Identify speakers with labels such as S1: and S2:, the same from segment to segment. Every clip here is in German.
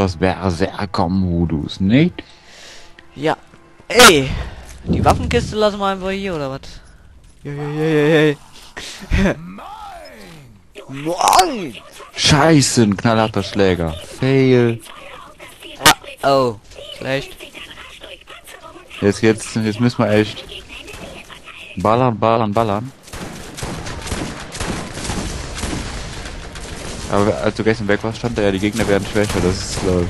S1: das Berserker-Modus, nicht?
S2: Ja. Ey! Die Waffenkiste lassen wir einfach hier, oder was? Hey. Moin!
S1: Scheiße, ein knallharter Schläger. Fail.
S2: Ah, oh, schlecht.
S1: Jetzt, jetzt, jetzt müssen wir echt ballern, ballern, ballern. Aber als du gestern weg warst, stand da ja, die Gegner werden schwächer, das ist lol.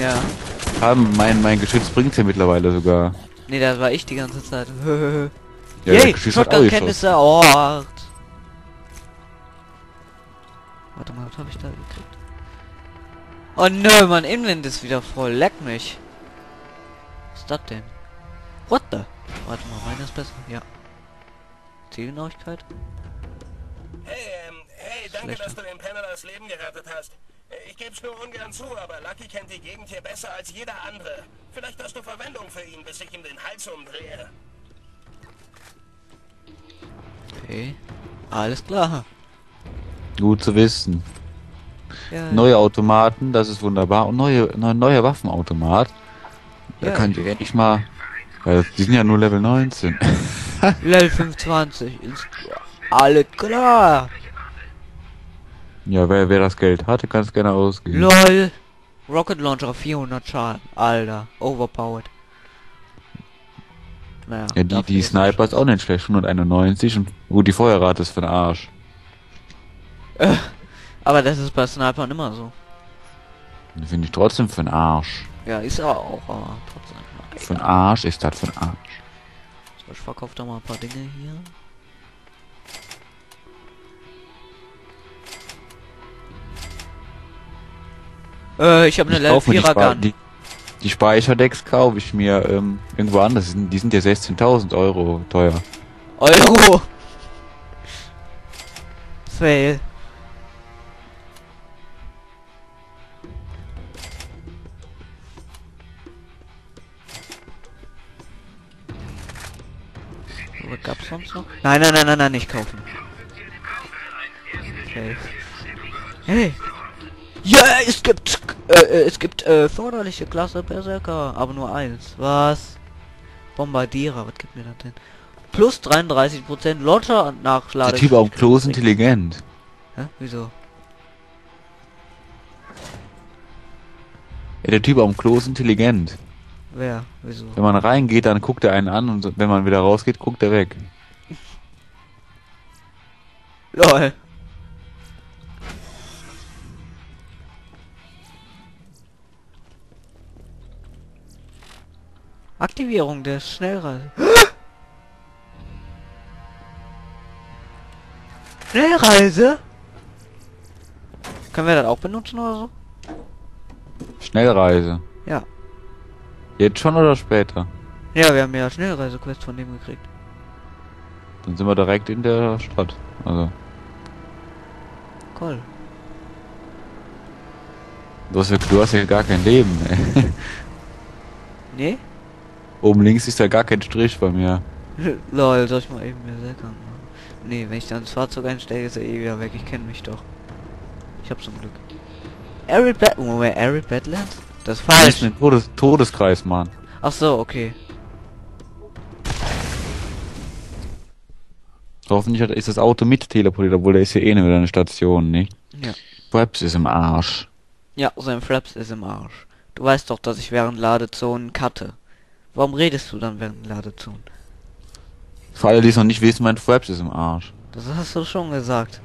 S2: Ja.
S1: Haben, mein, mein Geschütz bringt's ja mittlerweile sogar.
S2: Nee, das war ich die ganze Zeit.
S1: Ja,
S2: Yay. Shotgun-Kenntnisse, Ort. Warte mal, was habe ich da gekriegt? Oh nö, mein Inland ist wieder voll. Leck mich. Was ist das denn? What the? Warte mal, meine ist besser. Ja. Zielgenauigkeit?
S3: Danke, dass du dem Penner das Leben gerettet hast. Ich geb's nur ungern zu, aber Lucky kennt die Gegend hier besser als jeder andere. Vielleicht hast du Verwendung für ihn, bis ich ihm den Hals umdrehe.
S2: Okay. Alles klar.
S1: Gut zu wissen.
S2: Ja,
S1: Neue Automaten, das ist wunderbar. Und neue, neue, neuer Waffenautomat. Da
S2: Ja.
S1: könnt ihr endlich mal. Weil die sind ja nur Level 19.
S2: Level 25 ist alles klar.
S1: Ja, wer, wer das Geld hatte, kann es gerne ausgeben.
S2: LOL. Rocket Launcher 400 Schaden. Alter. Overpowered. Naja.
S1: Ja, die, die Sniper ist auch nicht schlecht, 191 und gut, die Feuerrate ist für den Arsch.
S2: Aber das ist bei Snipern immer so.
S1: Finde ich trotzdem für den Arsch.
S2: Ja, ist er auch, aber trotzdem.
S1: Für den Arsch ist das für den Arsch.
S2: So, ich verkaufe da mal ein paar Dinge hier. Äh, ich habe eine Level
S1: kauf mir die,
S2: 4er
S1: Spe
S2: Gun.
S1: die, die Speicherdecks kaufe ich mir ähm, irgendwo anders. Die sind, die sind ja 16.000 Euro teuer.
S2: Euro! Fail. Was gab's sonst noch? Nein, nein, nein, nein, nein, nicht kaufen. Okay. Hey! Ja, es gibt, äh, äh, es gibt, äh, förderliche Klasse Berserker, aber nur eins. Was? Bombardierer, was gibt mir das denn? Plus 33% Launcher und
S1: Der
S2: Nachlade.
S1: Typ auf Klo ist intelligent.
S2: Hä? Wieso?
S1: Ja, der Typ auf Klo ist intelligent.
S2: Wer? Wieso?
S1: Wenn man reingeht, dann guckt er einen an und wenn man wieder rausgeht, guckt er weg.
S2: LOL. Aktivierung der Schnellreise. Schnellreise? Können wir das auch benutzen oder so?
S1: Schnellreise.
S2: Ja.
S1: Jetzt schon oder später?
S2: Ja, wir haben ja Schnellreise-Quest von dem gekriegt.
S1: Dann sind wir direkt in der Stadt. Also,
S2: Cool.
S1: du hast ja, du hast ja gar kein Leben. Ey.
S2: Nee?
S1: Oben links ist ja gar kein Strich bei mir.
S2: Lol, soll ich mal eben mir selber machen? Nee, wenn ich dann das Fahrzeug einstelle, ist er eh wieder weg. Ich kenne mich doch. Ich hab zum Glück. Arid Bad... Moment, Arid Badlands? Das ist falsch.
S1: einen Todes Todeskreis machen.
S2: Ach so, okay.
S1: Hoffentlich ist das Auto mit teleportiert, obwohl der ist ja eh nicht wieder eine Station, nicht?
S2: Ja.
S1: Webs ist im Arsch.
S2: Ja, sein Flaps ist im Arsch. Du weißt doch, dass ich während Ladezonen cutte. Warum redest du dann während Ladezonen?
S1: Für alle, die es noch nicht wissen, mein Fraps ist im Arsch.
S2: Das hast du schon gesagt.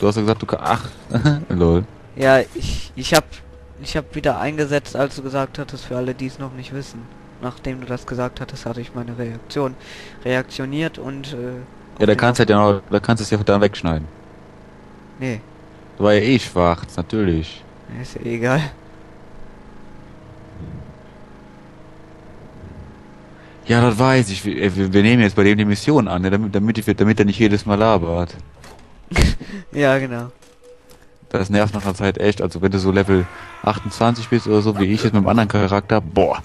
S1: Du hast ja gesagt, du kannst... Ach, lol.
S2: Ja, ich, ich hab, ich hab wieder eingesetzt, als du gesagt hattest, für alle, die es noch nicht wissen. Nachdem du das gesagt hattest, hatte ich meine Reaktion reaktioniert und, äh...
S1: Ja, da kannst halt ja noch, da kannst du es ja dann wegschneiden.
S2: Nee,
S1: Du war ja eh schwach, natürlich.
S2: ist ja egal.
S1: Ja, das weiß ich. Wir, wir, nehmen jetzt bei dem die Mission an, ne, damit, damit, ich, damit er nicht jedes Mal labert.
S2: Ja, genau.
S1: Das nervt nach einer Zeit echt. Also wenn du so Level 28 bist oder so wie ich jetzt mit einem anderen Charakter, boah.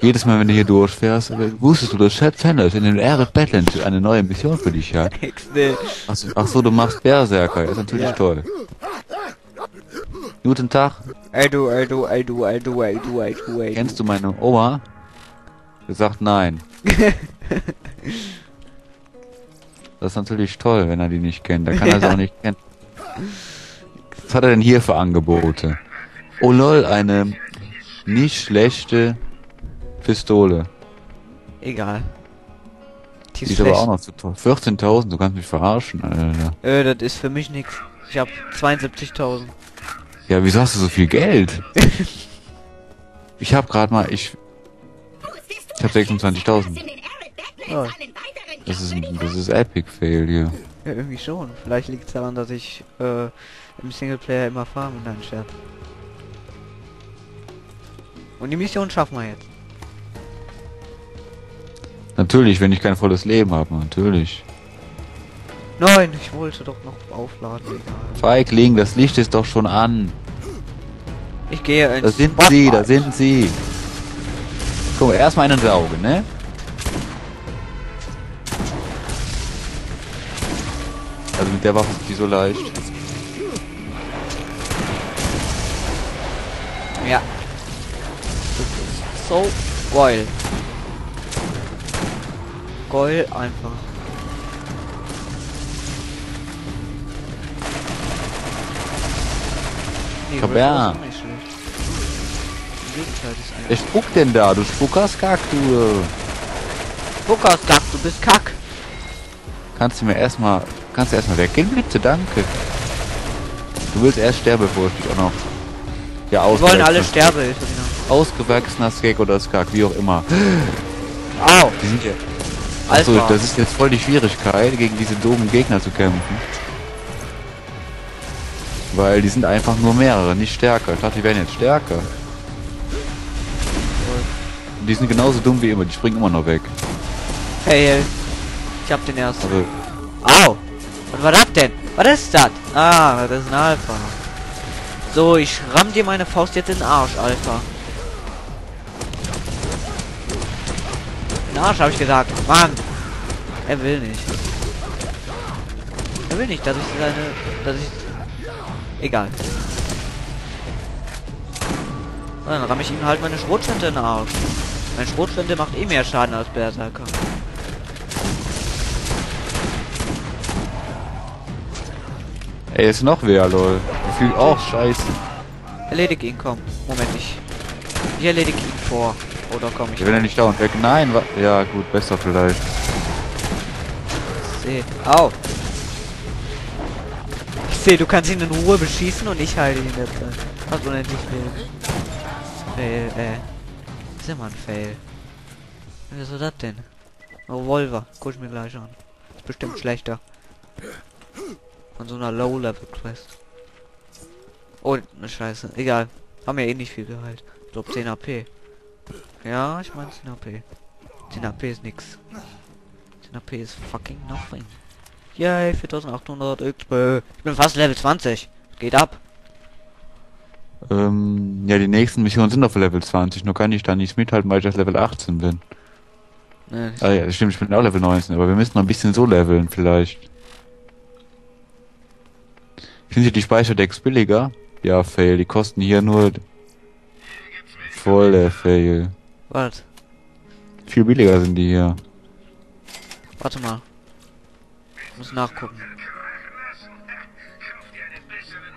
S1: Jedes Mal, wenn du hier durchfährst, äh, wusstest du, dass Chad Sanders in den Arid Badlands eine neue Mission für dich hat.
S2: XD.
S1: Ach so, ach so du machst Berserker, ist natürlich
S2: Ja.
S1: toll. Guten Tag.
S2: Ey du, ey du, ey du, ey du, ey du, ey du.
S1: Kennst du meine Oma? Sie sagt nein. Das ist natürlich toll, wenn er die nicht kennt. Da kann er sie
S2: Ja.
S1: auch nicht kennen. Was hat er denn hier für Angebote? Oh lol, eine nicht schlechte Pistole.
S2: Egal. Die
S1: Die
S2: ist
S1: ist aber auch noch zu teuer. 14.000, du kannst mich verarschen, Alter.
S2: Äh, das ist für mich nix. Ich hab 72.000.
S1: Ja, wieso hast du so viel Geld? Ich hab grad mal, ich, ich hab 26.000.
S2: Oh.
S1: Das ist, ein- das ist Epic Fail hier.
S2: Ja, irgendwie schon. Vielleicht liegt es daran, dass ich äh, im Singleplayer immer farme und dann sterbe. Und die Mission schaffen wir jetzt.
S1: Natürlich, wenn ich kein volles Leben habe, natürlich.
S2: Nein, ich wollte doch noch aufladen, egal.
S1: Feigling, das Licht ist doch schon an.
S2: Ich gehe ins
S1: Da sind
S2: Spotlight.
S1: sie, da sind sie. Guck mal, erstmal einen ins Auge, ne? Also mit der Waffe ist die so leicht.
S2: Ja. Das ist so geil. Geil einfach. Nee, Ist Gegenteil, ist
S1: Wer spuckt denn da? Du Spuckerskack, du.
S2: Buckers, Kack, du bist Kack.
S1: Kannst du mir erstmal, kannst du erstmal weggehen, bitte? Danke. Du willst erst sterben, bevor ich dich auch noch... Ja,
S2: Wir wollen alle
S1: ausgewachsener-
S2: Sterbehilfe, genau.
S1: Ausgewachsener Skag oder Skag, wie auch immer.
S2: Au!
S1: Die sind. Achso,
S2: Alpha.
S1: das ist jetzt voll die Schwierigkeit, gegen diese doofen Gegner zu kämpfen. Weil die sind einfach nur mehrere, nicht stärker. Ich dachte, die wären jetzt stärker. Die sind genauso dumm wie immer, die springen immer noch weg.
S2: Fail. Ich hab den ersten.
S1: Also,
S2: Au! Was war das denn? Was ist das? Ah, das ist ein Alpha. So, ich ramm dir meine Faust jetzt in den Arsch, Alpha. In den Arsch, habe ich gesagt. Mann! Er will nicht. Er will nicht, dass ich seine... dass ich... Egal. Dann ramm ich ihm halt meine Schrotflinte in den Arsch. Meine Schrotflinte macht eh mehr Schaden als Berserker.
S1: ey, ist noch wer, lol. Viel... Oh, scheiße.
S2: Erledig ihn, komm. Moment, ich... Ich erledige ihn vor. Oder komm, ich
S1: Wenn er nicht dauernd weg... Nein, wa ja gut, besser vielleicht.
S2: sehe. Au! Ich sehe, du kannst ihn in Ruhe beschießen und ich halte ihn jetzt. Was unendlich will. Fail, äh. Ist immer ein Fail. Wieso das denn? Revolver. Guck ich mir gleich an. Ist bestimmt schlechter. Von so einer Low-Level-Quest. Oh, ne Scheiße. Egal. Haben ja eh nicht viel geheilt. Ich glaub 10 AP. Ja, ich meine 10 AP. 10 AP ist nix. 10 AP ist fucking nothing. Yay, 4800 XP. Ich bin fast Level 20. Geht ab.
S1: Ähm, ja, die nächsten Missionen sind auf Level 20, nur kann ich da nicht mithalten, weil ich erst Level 18 bin.
S2: Ne,
S1: Ah ja, das stimmt, ich bin auch Level 19, aber wir müssen noch ein bisschen so leveln vielleicht. Sind hier die Speicherdecks billiger? Ja, Fail, die kosten hier nur... Voll der Fail.
S2: was?
S1: Viel billiger sind die hier.
S2: Warte mal. Ich muss nachgucken.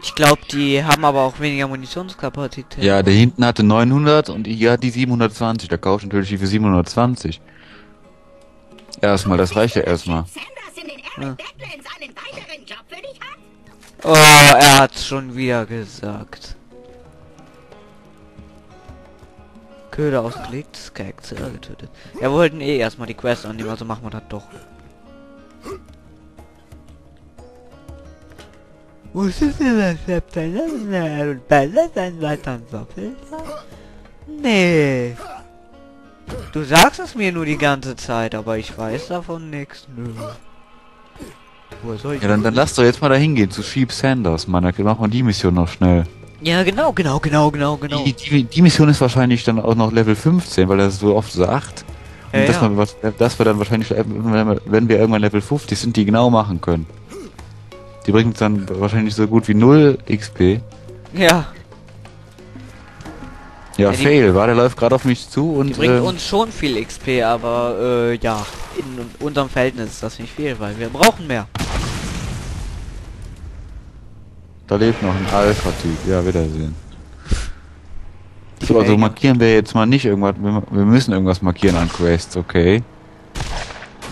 S2: Ich glaube, die haben aber auch weniger Munitionskapazität.
S1: Ja, der hinten hatte 900 und hier hat die 720. Da kaufst du natürlich die für 720. Erstmal, das reicht ja erstmal.
S2: Ja. Oh, er hat's schon wieder gesagt. Köder ausgelegt, Skag getötet. Wir wollten eh erstmal die Quest annehmen, also machen wir das doch. Und Bälle sein weiteren Doppelter? Nee. Du sagst es mir nur die ganze Zeit, aber ich weiß davon nichts. Nö. Woher soll ich
S1: Ja, dann, dann lass doch jetzt mal da hingehen zu Sheep Sanders, Mann. Da machen wir die Mission noch schnell.
S2: Ja, genau, genau, genau, genau, genau.
S1: Die, die, die Mission ist wahrscheinlich dann auch noch Level 15, weil das so oft sagt. Und
S2: Ja,
S1: dass,
S2: ja.
S1: Man, was, dass wir dann wahrscheinlich, äh, wenn wir- wenn wir irgendwann Level 50 sind, die genau machen können. Die bringen uns dann wahrscheinlich so gut wie 0 XP.
S2: Ja,
S1: Ja,
S2: Ja, die-
S1: fail, war der läuft gerade auf mich zu
S2: die
S1: und
S2: bringt
S1: ähm,
S2: uns schon viel XP, aber äh, ja, in unserem Verhältnis ist das nicht viel, weil wir brauchen mehr.
S1: da lebt noch ein Alpha-Typ. Ja, wiedersehen.
S2: Die
S1: So, also markieren wir jetzt mal nicht irgendwas. Wir müssen irgendwas markieren an Quests, okay?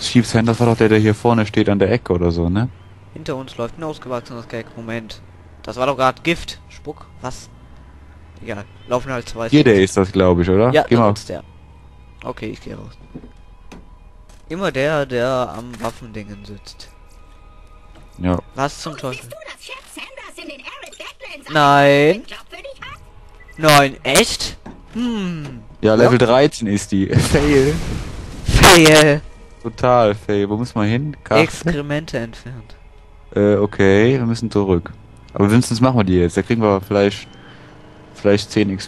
S1: Sheep Sanders war doch der, der hier vorne steht an der Ecke oder so, ne?
S2: Hinter uns läuft ein ausgewachsenes Gag. Moment. Das war doch gerade Gift. Spuck. Was? Egal. Laufen halt zwei.
S1: Hier, der ist das, glaube ich, oder?
S2: Ja, ist der. Okay, ich gehe raus. Immer der, der am Waffendingen sitzt.
S1: Ja.
S2: Was zum Teufel? Nein. Nein, echt? Hm.
S1: Ja, Level 13 ist die. Fail.
S2: Fail.
S1: Total fail. Wo muss man hin? Karte?
S2: Exkremente entfernt.
S1: Äh, okay, wir müssen zurück. Aber wenigstens machen wir die jetzt. Da kriegen wir vielleicht, vielleicht 10 XP.